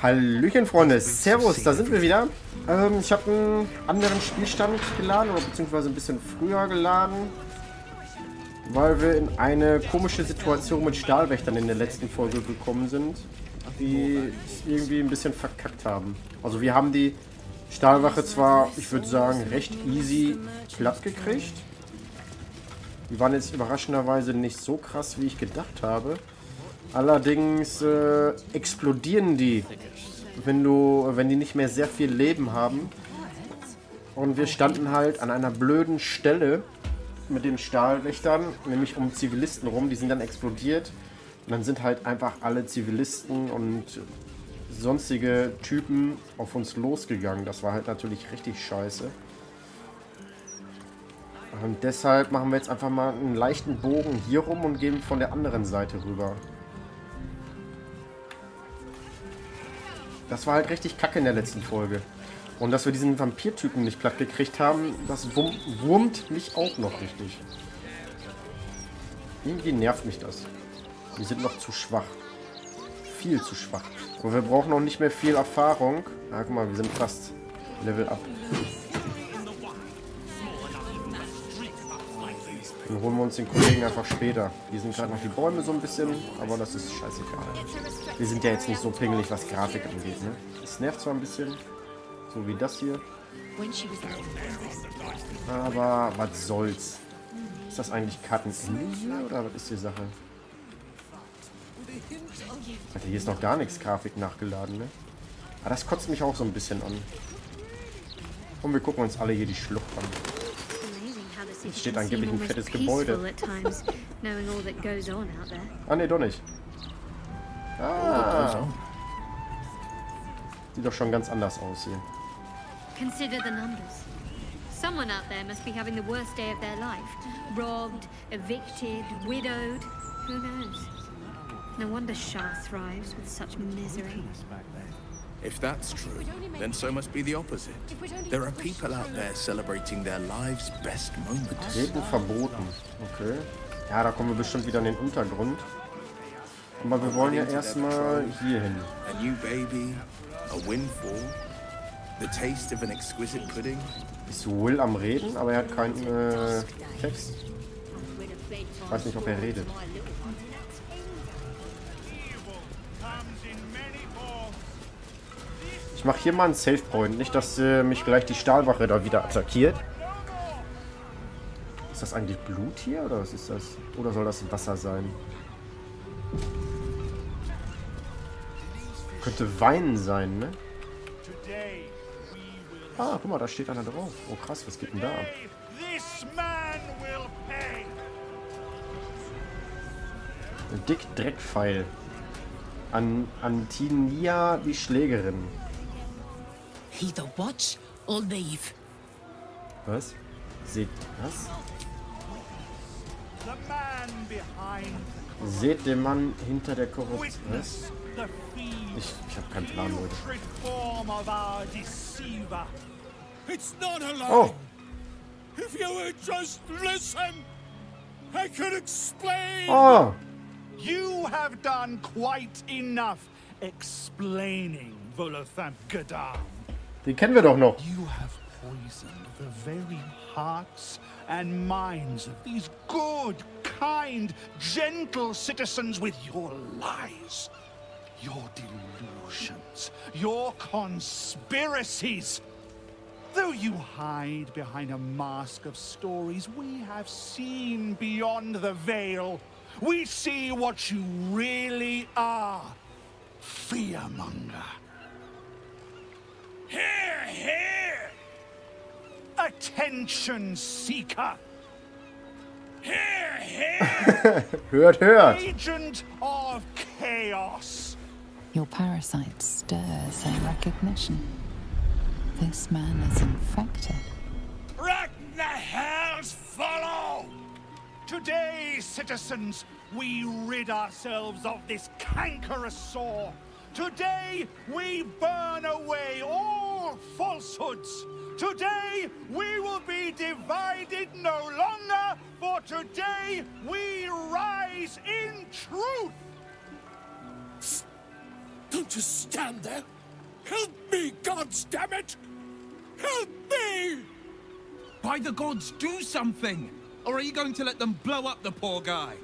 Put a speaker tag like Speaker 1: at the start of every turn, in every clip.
Speaker 1: Hallöchen, Freunde. Servus, da sind wir wieder. Ähm, ich habe einen anderen Spielstand geladen, oder beziehungsweise ein bisschen früher geladen. Weil wir in eine komische Situation mit Stahlwächtern in der letzten Folge gekommen sind. Die irgendwie ein bisschen verkackt haben. Also wir haben die Stahlwache zwar, ich würde sagen, recht easy platt gekriegt. Die waren jetzt überraschenderweise nicht so krass, wie ich gedacht habe. Allerdings äh, explodieren die, wenn du, wenn die nicht mehr sehr viel Leben haben. Und wir standen halt an einer blöden Stelle mit den Stahlwächtern, nämlich um Zivilisten rum. Die sind dann explodiert. Und dann sind halt einfach alle Zivilisten und sonstige Typen auf uns losgegangen. Das war halt natürlich richtig scheiße. Und deshalb machen wir jetzt einfach mal einen leichten Bogen hier rum und gehen von der anderen Seite rüber. Das war halt richtig kacke in der letzten Folge. Und dass wir diesen Vampirtypen nicht platt gekriegt haben, das wurmt mich auch noch richtig. Irgendwie nervt mich das. Wir sind noch zu schwach. Viel zu schwach. Und wir brauchen noch nicht mehr viel Erfahrung. Ah, guck mal, wir sind fast Level up. Dann holen wir uns den Kollegen einfach später. Hier sind gerade noch die Bäume so ein bisschen, aber das ist scheißegal. Wir sind ja jetzt nicht so pingelig, was Grafik angeht. Ne? Das nervt zwar ein bisschen, so wie das hier. Aber was soll's. Ist das eigentlich Kartenende hier oder was ist die Sache? Alter, hier ist noch gar nichts Grafik nachgeladen, ne? Aber das kotzt mich auch so ein bisschen an. Und wir gucken uns alle hier die Schlucht an. Es steht angeblich ein fettes Gebäude. ah, ne, doch nicht. Ah. Sieht doch schon ganz anders aus hier. Consider the numbers. Someone out there must be having the worst day of their life. Robbed, evicted, widowed. Who knows? No wonder Shah thrives with such misery.
Speaker 2: If that's true, then so must be the opposite. There are people out there celebrating their lives' best moments.
Speaker 1: Treten verboten. Okay. Ja, da kommen wir bestimmt wieder in den Untergrund. Aber wir wollen ja erstmal hier hin.
Speaker 2: A new baby, a windfall, the taste of an exquisite pudding.
Speaker 1: Ist Will am Reden, aber er hat keinen äh, Text. Ich weiß nicht, ob er redet. Ich mache hier mal einen Safe Point. Nicht, dass äh, mich gleich die Stahlwache da wieder attackiert. Ist das eigentlich Blut hier? Oder was ist das? Oder soll das Wasser sein? Könnte Wein sein, ne? Ah, guck mal, da steht einer drauf. Oh krass, was geht denn da ab? Dick Dreckpfeil. An Antinia die Schlägerin.
Speaker 3: Either watch or leave.
Speaker 1: Was? Seht was? Seht den Mann hinter der Korruption. Was? Ich, ich habe keinen Plan, Leute. Oh! If you would just listen, I could explain. Oh!
Speaker 4: You have done quite enough explaining, Volothamp Gadam.
Speaker 1: Den kennen wir doch noch.
Speaker 4: You have poisoned the very hearts and minds of these good, kind, gentle citizens with your lies, your delusions, your conspiracies. Though you hide behind a mask of stories, we have seen beyond the veil. We see what you really are. Fearmonger. Here, here! Attention seeker! Here, here!
Speaker 1: hört, hört!
Speaker 4: Agent of chaos!
Speaker 3: Your parasite stirs a recognition. This man is infected.
Speaker 4: Ragnahells follow! Today, citizens, we rid ourselves of this cankerous sore. Today, we burn away all falsehoods. Today, we will be divided no longer, for today, we rise in truth.
Speaker 3: Don't
Speaker 2: to stand there? Help me, gods damn it! Help me!
Speaker 5: By the gods, do something! Or are you going to let them blow up the poor guy?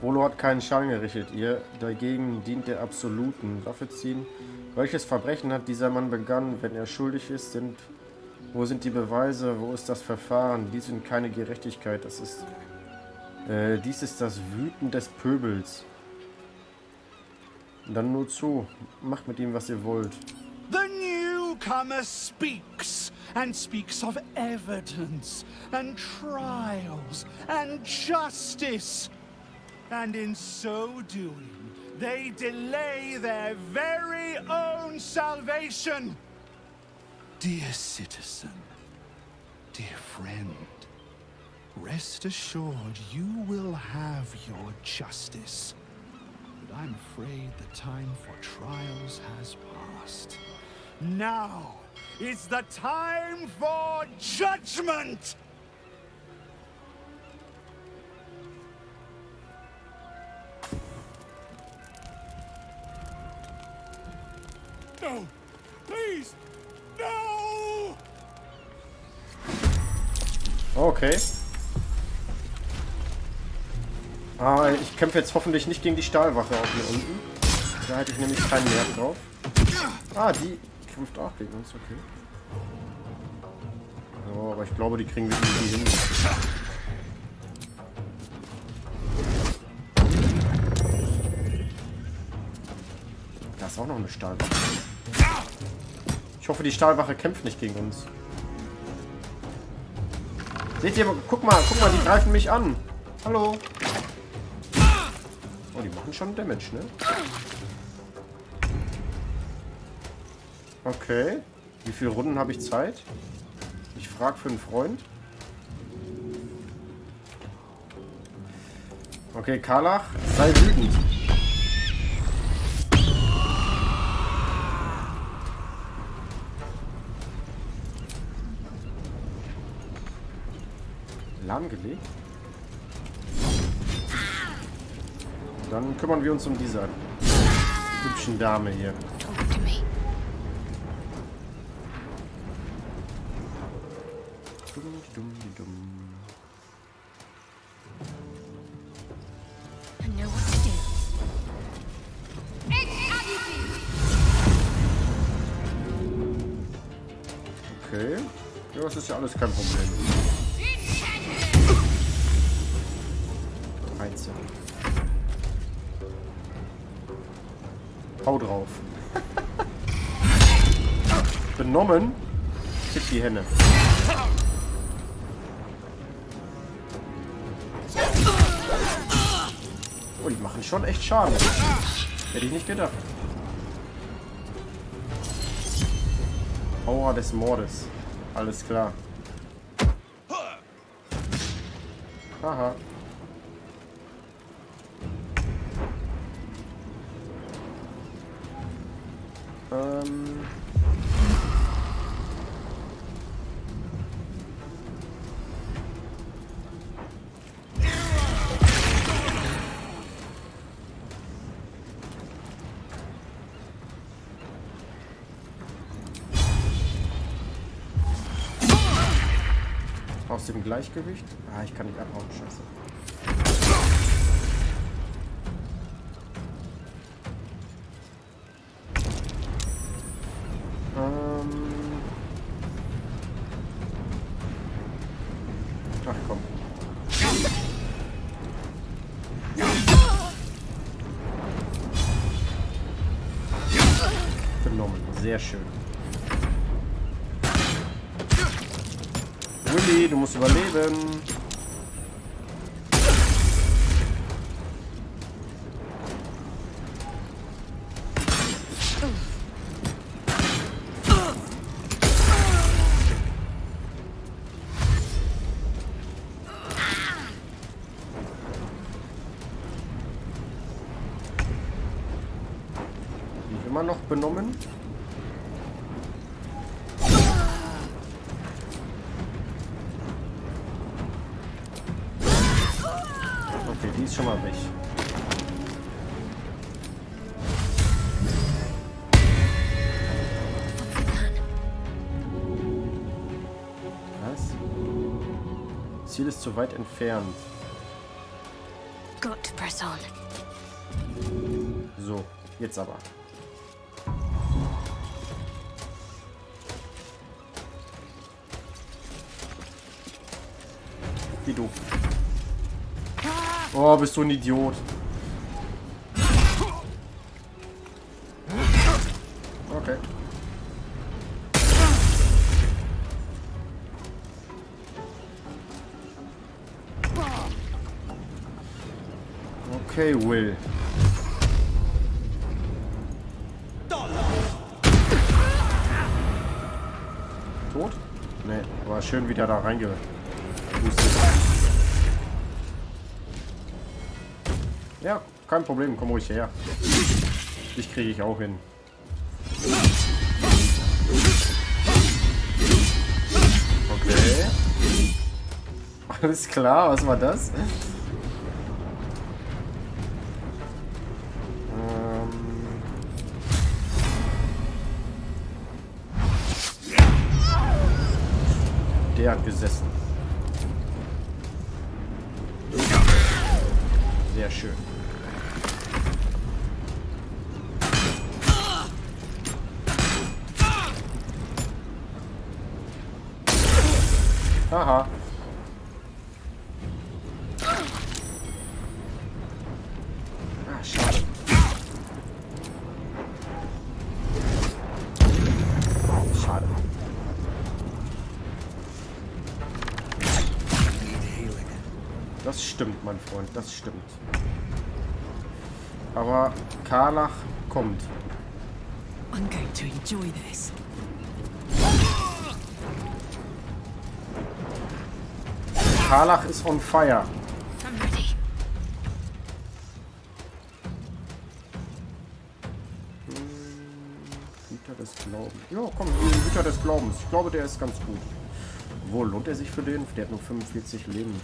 Speaker 1: Volo hat keinen Schaden gerichtet. Ihr dagegen dient der Absoluten. Waffe ziehen. Welches Verbrechen hat dieser Mann begangen? Wenn er schuldig ist, sind... Wo sind die Beweise? Wo ist das Verfahren? Dies sind keine Gerechtigkeit. Das ist... Äh, dies ist das Wüten des Pöbels. Dann nur zu. Macht mit ihm, was ihr wollt.
Speaker 4: The newcomer speaks, and speaks of evidence, and trials, and justice. And in so doing, they delay their very own salvation. Dear citizen, dear friend, rest assured you will have your justice. But I'm afraid the time for trials has passed. Now is the time for judgment!
Speaker 1: Okay. Ah, ich kämpfe jetzt hoffentlich nicht gegen die Stahlwache auch hier unten. Da hätte ich nämlich keinen Nerv drauf. Ah, die kämpft auch gegen uns, okay. So, aber ich glaube, die kriegen wir irgendwie hin. Da ist auch noch eine Stahlwache. Ich hoffe, die Stahlwache kämpft nicht gegen uns. Seht ihr, guck mal, guck mal, die greifen mich an. Hallo. Oh, die machen schon Damage, ne? Okay. Wie viele Runden habe ich Zeit? Ich frage für einen Freund. Okay, Karlach, sei wütend. Lahmgelegt? Dann kümmern wir uns um diese hübschen Dame hier. Okay. Ja, das ist ja alles kein Problem. Machen schon echt Schaden. Hätte ich nicht gedacht. Aura des Mordes. Alles klar. Haha. Gleichgewicht? Ah, ich kann nicht abhauen, scheiße. Ähm. Ach komm. Genommen. Sehr schön. Willi, du musst überleben. Immer noch benommen. Zu weit entfernt.
Speaker 6: To press on.
Speaker 1: So, jetzt aber. Wie du. Oh, bist du ein Idiot. Okay, Will. Tot? Nee, aber schön wieder da reingepustet. Ja, kein Problem, komm ruhig her. Dich kriege ich auch hin. Okay. Alles klar, was war das? Der hat gesessen. Sehr schön. Aha. Das stimmt. Aber Karlach kommt.
Speaker 6: I'm going to enjoy this.
Speaker 1: Karlach ist on fire. Hüter des Glaubens. Ja, komm, Hüter des Glaubens. Ich glaube, der ist ganz gut. Wo lohnt er sich für den? Der hat nur 45 Leben.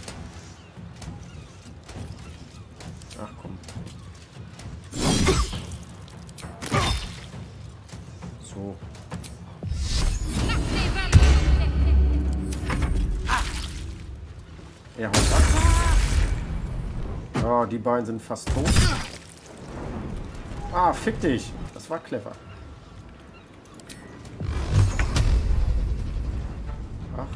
Speaker 1: Beiden sind fast tot. Ah, fick dich. Das war clever. Acht.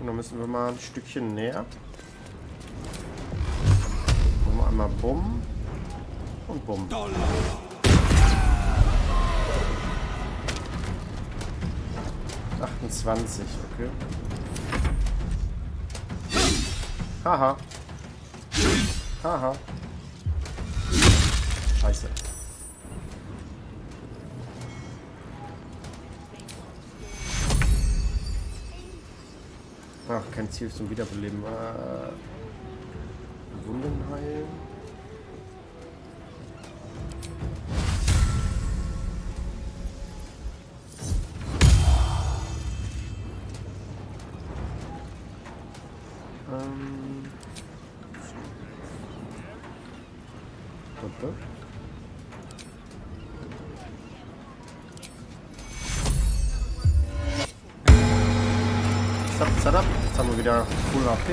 Speaker 1: Und dann müssen wir mal ein Stückchen näher. Machen wir einmal Bumm und Bumm. Achtundzwanzig, okay. Haha. Haha. Scheiße. Ach, kein Ziel zum Wiederbeleben. Äh, Wunden heilen. HP.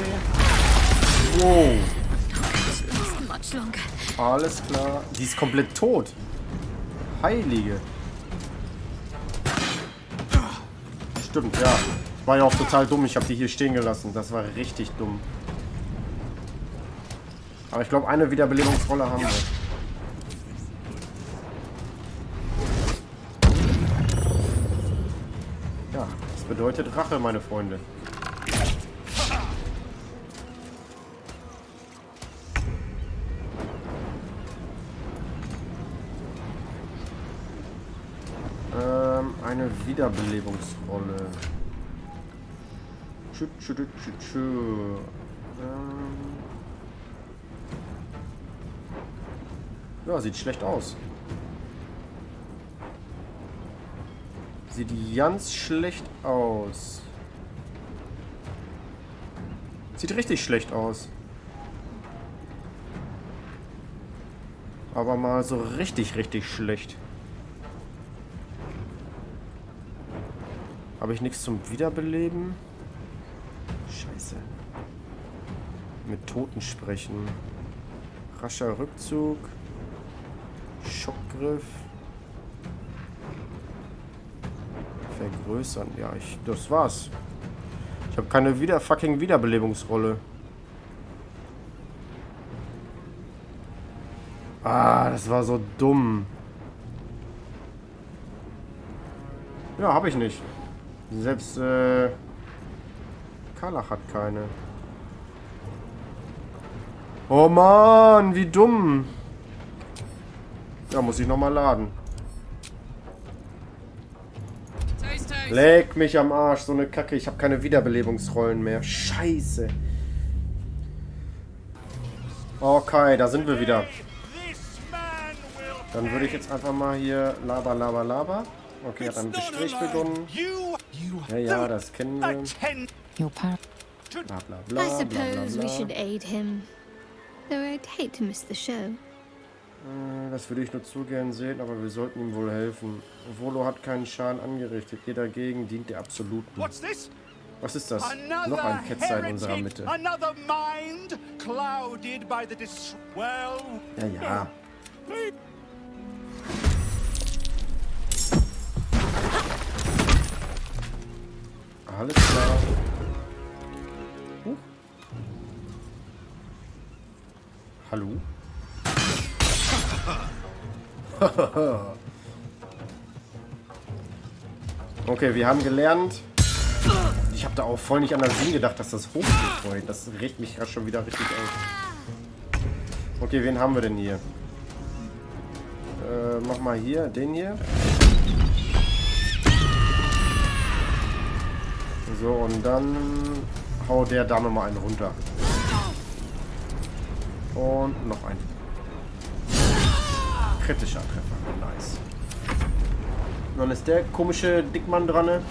Speaker 1: Wow. Alles klar. Die ist komplett tot. Heilige. Stimmt, ja. War ja auch total dumm. Ich habe die hier stehen gelassen. Das war richtig dumm. Aber ich glaube, eine Wiederbelebungsrolle haben wir. Ja, das bedeutet Rache, meine Freunde. Wiederbelebungsrolle. Tschü, tschü, tschü, tschü. Ähm. Ja, sieht schlecht aus. Sieht ganz schlecht aus. Sieht richtig schlecht aus. Aber mal so richtig, richtig schlecht. Habe ich nichts zum Wiederbeleben? Scheiße. Mit Toten sprechen. Rascher Rückzug. Schockgriff. Vergrößern. Ja, ich. Das war's. Ich habe keine wieder fucking Wiederbelebungsrolle. Ah, das war so dumm. Ja, habe ich nicht. Selbst äh, Karlach hat keine. Oh Mann, wie dumm. Ja, muss ich nochmal laden. Leck mich am Arsch, so eine Kacke. Ich habe keine Wiederbelebungsrollen mehr. Scheiße. Okay, da sind wir wieder. Dann würde ich jetzt einfach mal hier laber, laber, laber. Okay, hat ein Gespräch begonnen. Ja, ja, das kennen wir. Bla, bla, bla,
Speaker 7: I
Speaker 1: bla, bla,
Speaker 7: suppose we should aid him. Though I'd hate to miss the show.
Speaker 1: Äh, Das würde ich nur zu gern sehen, aber wir sollten ihm wohl helfen. Volo hat keinen Schaden angerichtet. Jeder dagegen dient der Absoluten.
Speaker 4: What's this?
Speaker 1: Was ist das? Noch
Speaker 4: Another
Speaker 1: ein Ketzer in unserer
Speaker 4: heretic,
Speaker 1: Mitte.
Speaker 4: another mind clouded by the. Well,
Speaker 1: Ja, ja. Alles klar. Huch. Hallo? okay, wir haben gelernt. Ich habe da auch voll nicht an das Sinn gedacht, dass das hochgeht vorhin. Das regt mich ja schon wieder richtig auf. Okay, wen haben wir denn hier? Äh, mach mal hier, den hier. So, und dann hau der Dame mal einen runter. Und noch einen. Kritischer Treffer, nice. Und dann ist der komische Dickmann dran. ne?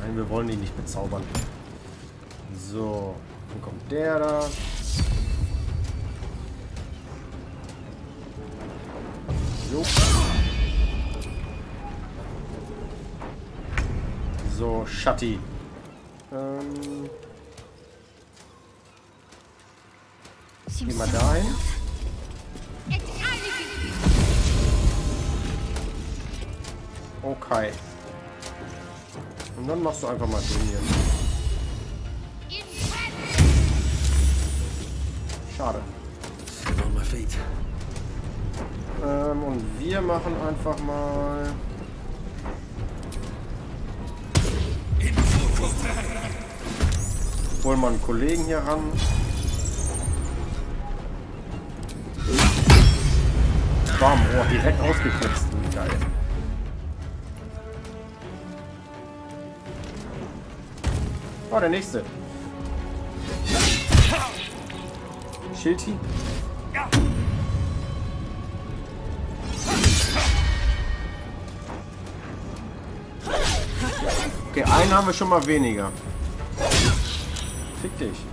Speaker 1: Nein, wir wollen ihn nicht bezaubern. So, dann kommt der da. So. Shatti. Ähm, geh mal dahin. Okay. Und dann machst du einfach mal den hier. Schade.
Speaker 8: Still on my feet.
Speaker 1: Ähm, und wir machen einfach mal... Holen mal einen Kollegen hier ran. Bam, oh, direkt ausgeknipst. Geil. Oh, der nächste. Schildhieb. Okay, einen haben wir schon mal weniger. Fick dich.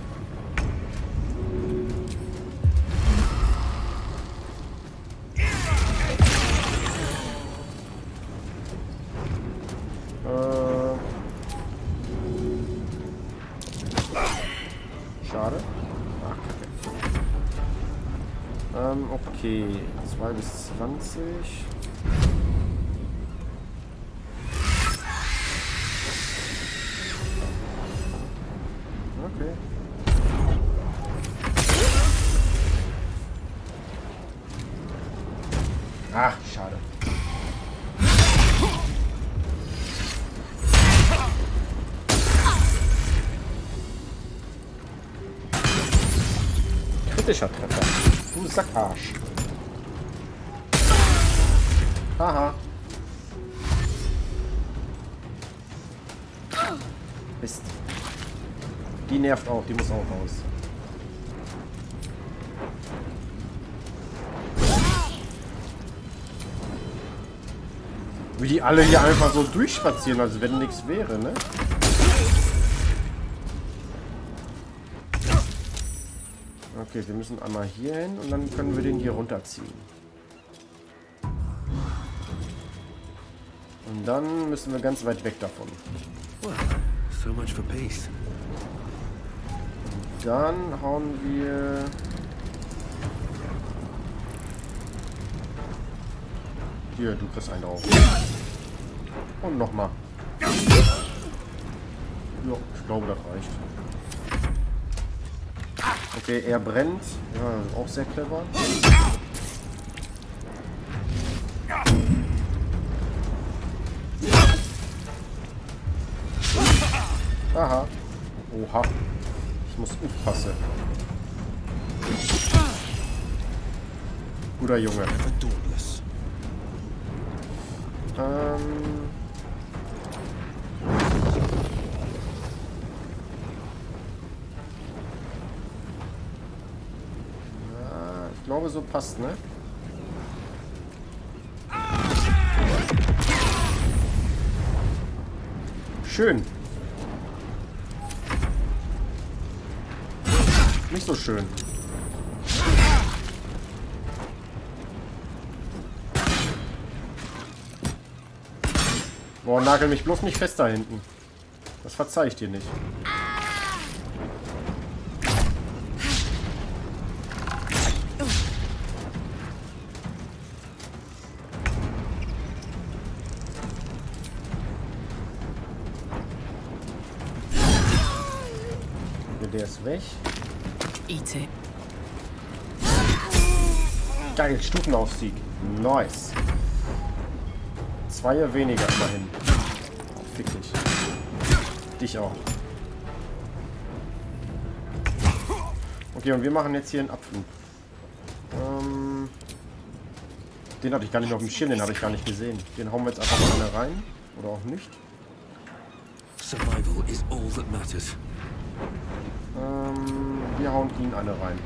Speaker 1: Äh. Schade. Ach, kacke. Ähm, okay. 2 bis 20. Okay. Ach, schade. Kritischer Treffer. Du Sackarsch. Haha. Mist. Die nervt auch, die muss auch raus. Wie die alle hier einfach so durchspazieren, als wenn nichts wäre, ne? Okay, wir müssen einmal hier hin und dann können wir den hier runterziehen. Und dann müssen wir ganz weit weg davon.
Speaker 8: Well, so much for peace.
Speaker 1: Dann hauen wir... Hier, du kriegst einen drauf. Und nochmal. Ja, ich glaube, das reicht. Okay, er brennt. Ja, auch sehr clever. Muss aufpassen. Guter Junge. Ähm... Ja, ich glaube, so passt, ne? Schön. Nicht so schön. Boah, nagel mich bloß nicht fest da hinten. Das verzeih ich dir nicht. Der ist weg.
Speaker 6: Eat it.
Speaker 1: Geil, Stufenaufstieg. Nice. Zweier weniger immerhin. Fick dich. Dich auch. Okay, und wir machen jetzt hier einen Abflug. Ähm, den hatte ich gar nicht mehr auf dem Schirm, den habe ich gar nicht gesehen. Den hauen wir jetzt einfach mal rein. Oder auch nicht.
Speaker 8: Survival is all that matters.
Speaker 1: Ähm, wir hauen ihn eine rein.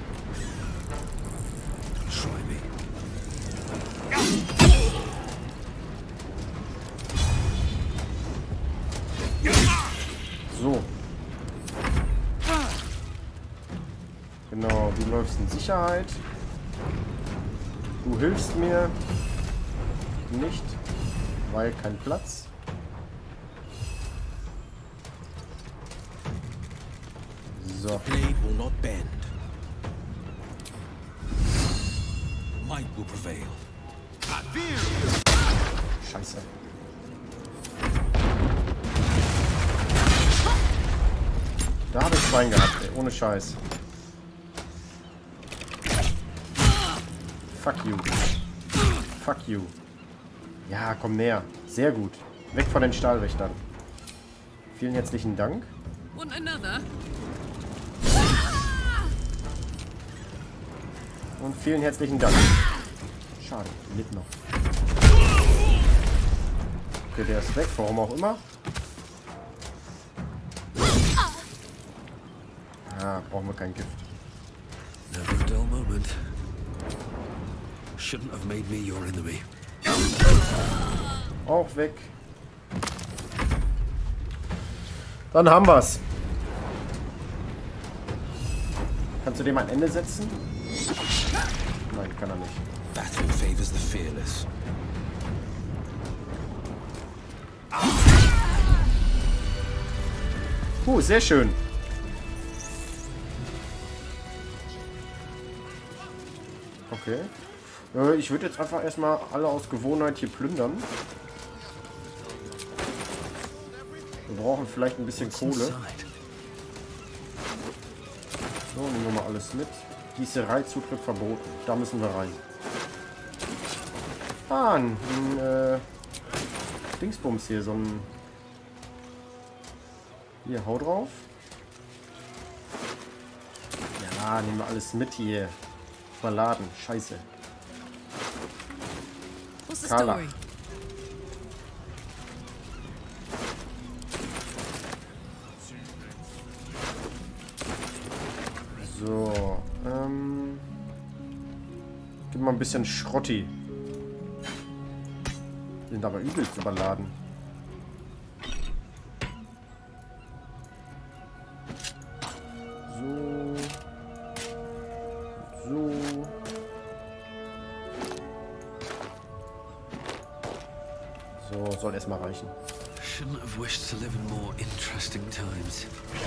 Speaker 1: So. Genau, du läufst in Sicherheit. Du hilfst mir nicht, weil kein Platz. So.
Speaker 2: Blade will not bend. Might will prevail.
Speaker 1: Scheiße. Da habe ich Schwein gehabt, ey. Ohne Scheiß. Fuck you. Fuck you. Ja, komm näher. Sehr gut. Weg von den Stahlwächtern. Vielen herzlichen Dank. Und vielen herzlichen Dank. Schade, lebt noch. Okay, der ist weg, warum auch immer. Ah, brauchen wir kein Gift.
Speaker 8: Never a dull moment. Shouldn't have made me your enemy.
Speaker 1: Auch weg. Dann haben wir's. Kannst du dem ein Ende setzen? Nein, kann er nicht.
Speaker 2: Battle favors the fearless.
Speaker 1: Puh, sehr schön. Okay. Äh, ich würde jetzt einfach erstmal alle aus Gewohnheit hier plündern. Wir brauchen vielleicht ein bisschen Kohle. So, nehmen wir mal alles mit. Gießereizutritt verboten. Da müssen wir rein. Ah, ein, ein äh, Dingsbums hier, so ein... Hier, hau drauf. Ja, nehmen wir alles mit hier. Verladen, scheiße. Carla. So, ähm, gib mal ein bisschen Schrotti. Die sind aber übelst überladen. So. So. So, soll erstmal reichen.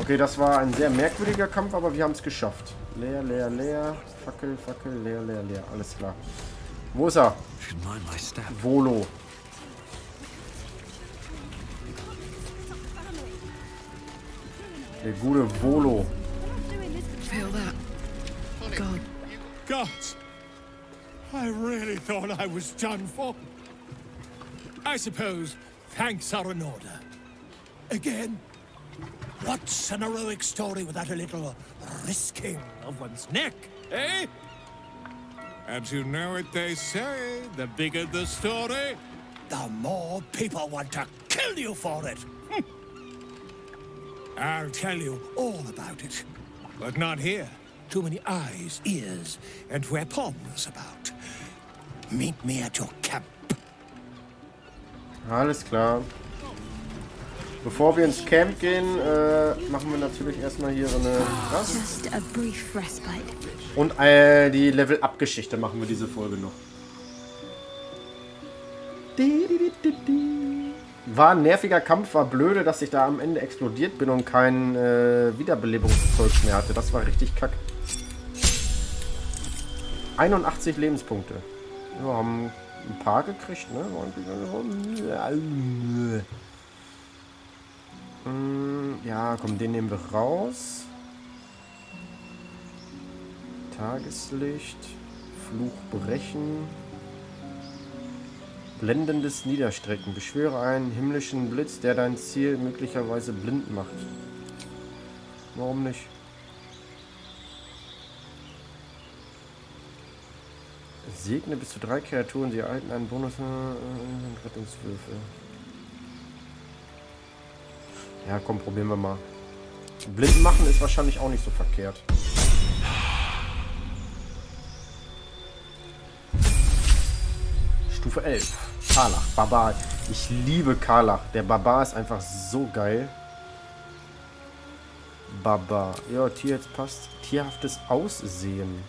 Speaker 1: Okay, das war ein sehr merkwürdiger Kampf, aber wir haben es geschafft. Leer, leer, leer. Fackel, Fackel, leer, leer, leer. Alles klar. Wo ist er?
Speaker 8: Should mind my step.
Speaker 1: Volo. Der gute Volo.
Speaker 6: Feel? God.
Speaker 2: Gods! I really thought I was done for. I suppose thanks are in order. Again? What's an heroic story without a little risking of one's neck, eh? And you know what they say, the bigger the story, the more people want to kill you for it. Hm. I'll tell you all about it. But not here. Too many eyes, ears, and weapons about. Meet me at your camp.
Speaker 1: Alles klar. Bevor wir ins Camp gehen, äh, machen wir natürlich erstmal hier so eine...
Speaker 7: Respite.
Speaker 1: Und äh, die Level-Up-Geschichte machen wir diese Folge noch. War ein nerviger Kampf, war blöde, dass ich da am Ende explodiert bin und kein äh, Wiederbelebungszeug mehr hatte. Das war richtig kack. 81 Lebenspunkte. Wir haben ein paar gekriegt, ne? Hm, Ja, komm, den nehmen wir raus. Tageslicht. Fluch brechen. Blendendes Niederstrecken. Beschwöre einen himmlischen Blitz, der dein Ziel möglicherweise blind macht. Warum nicht? Segne bis zu drei Kreaturen, sie erhalten einen Bonus äh, Rettungswürfe. Ja, komm, probieren wir mal. Blind machen ist wahrscheinlich auch nicht so verkehrt. Stufe 11. Karlach, Barbar. Ich liebe Karlach. Der Barbar ist einfach so geil. Barbar. Ja, Tier jetzt passt. Tierhaftes Aussehen.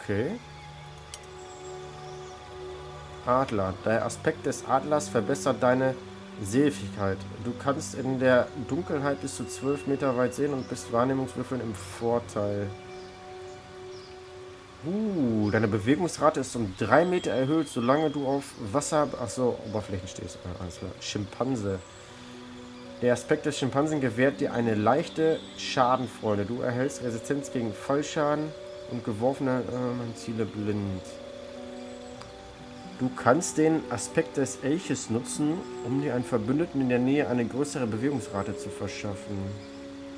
Speaker 1: Okay. Adler. Der Aspekt des Adlers verbessert deine Sehfähigkeit. Du kannst in der Dunkelheit bis zu 12 Meter weit sehen und bist Wahrnehmungswürfeln im Vorteil. Uh, deine Bewegungsrate ist um 3 Meter erhöht, solange du auf Wasser... Achso, Oberflächen stehst. Ah, alles klar. Schimpanse. Der Aspekt des Schimpansen gewährt dir eine leichte Schadenfreude. Du erhältst Resistenz gegen Fallschaden und geworfene äh, Ziele blind. Du kannst den Aspekt des Elches nutzen, um dir einen Verbündeten in der Nähe eine größere Bewegungsrate zu verschaffen.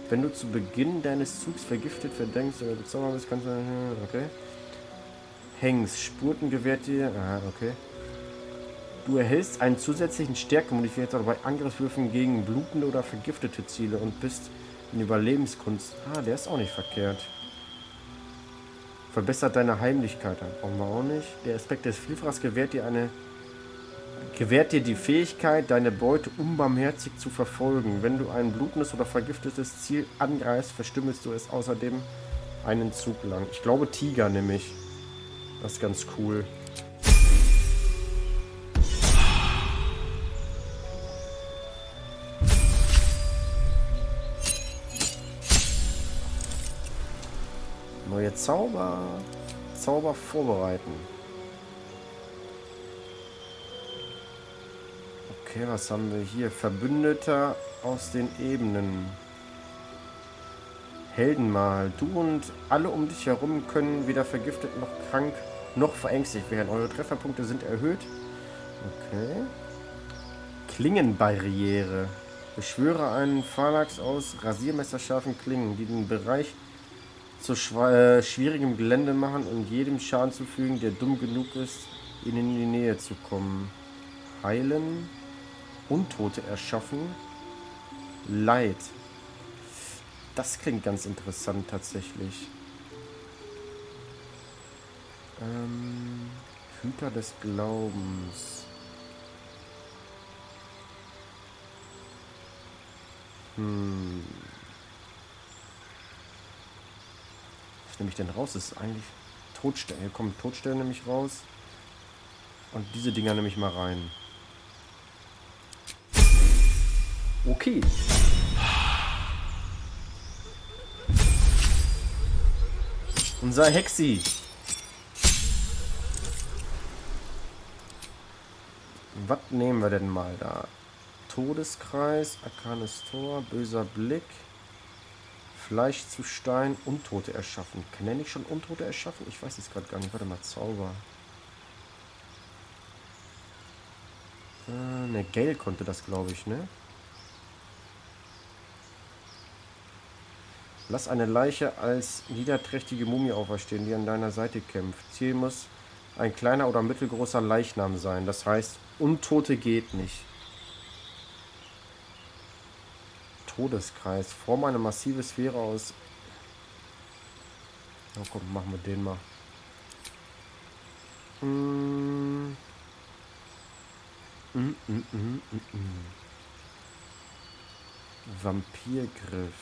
Speaker 1: Wenn du zu Beginn deines Zugs vergiftet, verdenkst oder bezaubert bist, kannst du... Okay. Hengst. Spurten gewährt dir... Ah, okay. Du erhältst einen zusätzlichen Stärkemodifikator bei Angriffswürfen gegen blutende oder vergiftete Ziele und bist in Überlebenskunst. Ah, der ist auch nicht verkehrt. Verbessert deine Heimlichkeit. Brauchen wir auch nicht. Der Aspekt des Vielfachs gewährt dir eine gewährt dir die Fähigkeit, deine Beute unbarmherzig zu verfolgen. Wenn du ein blutendes oder vergiftetes Ziel angreifst, verstümmelst du es außerdem einen Zug lang. Ich glaube Tiger nämlich. Das ist ganz cool. Zauber. Zauber vorbereiten. Okay, was haben wir hier? Verbündeter aus den Ebenen. Heldenmal. Du und alle um dich herum können weder vergiftet noch krank noch verängstigt werden. Eure Trefferpunkte sind erhöht. Okay. Klingenbarriere. Beschwöre einen Phalanx aus rasiermesserscharfen Klingen, die den Bereich zu äh, schwierigem Gelände machen und jedem Schaden zufügen, der dumm genug ist, ihnen in die Nähe zu kommen. Heilen. Untote erschaffen. Leid. Das klingt ganz interessant tatsächlich. Ähm, Hüter des Glaubens. Hm. Was nehme ich denn raus? Das ist eigentlich Todstellen. Hier kommen Todstellen nämlich raus. Und diese Dinger nehme ich mal rein. Okay. Unser Hexi. Was nehmen wir denn mal da? Todeskreis, Arkanes Tor, böser Blick, Fleisch zu Stein, Untote erschaffen. Kann ich schon Untote erschaffen? Ich weiß es gerade gar nicht. Warte mal, Zauber. Äh, ne, Gale konnte das, glaube ich, ne? Lass eine Leiche als niederträchtige Mumie auferstehen, die an deiner Seite kämpft. Ziel muss ein kleiner oder mittelgroßer Leichnam sein. Das heißt, Untote geht nicht. Todeskreis. Form eine massive Sphäre aus... Na komm, machen wir den mal. Mm. Mm, mm, mm, mm, mm. Vampirgriff.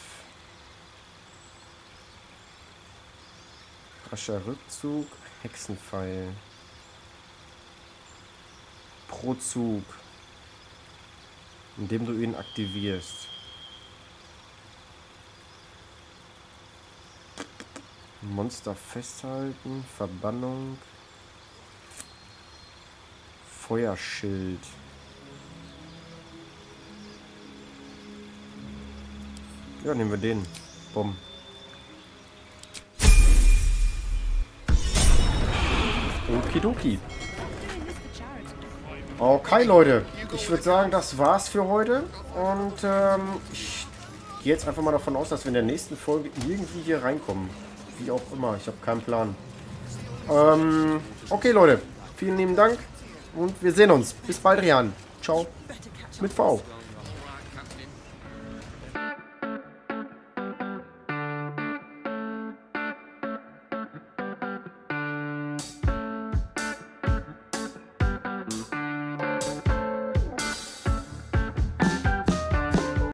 Speaker 1: Rascher Rückzug, Hexenpfeil. Pro Zug. Indem du ihn aktivierst. Monster festhalten, Verbannung. Feuerschild. Ja, nehmen wir den. Bumm. Okidoki. Okay, Leute. Ich würde sagen, das war's für heute. Und ähm, ich gehe jetzt einfach mal davon aus, dass wir in der nächsten Folge irgendwie hier reinkommen. Wie auch immer. Ich habe keinen Plan. Ähm, okay, Leute. Vielen lieben Dank. Und wir sehen uns. Bis bald, Rian. Ciao. Mit V.